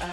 much.